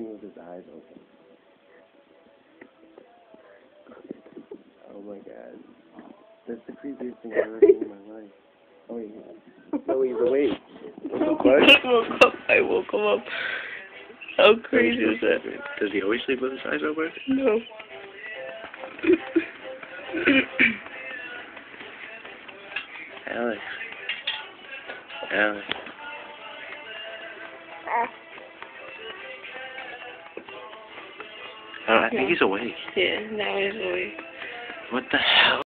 sleeping with his eyes open. Oh my god. That's the creepiest thing I've ever seen in my life. Oh yeah. No, he's awake. I woke up. I woke him up. How crazy is that? Does he always sleep with his eyes open? No. Alex. Alex. Ah. Uh, I think he's awake. Yeah, now he's awake. What the hell?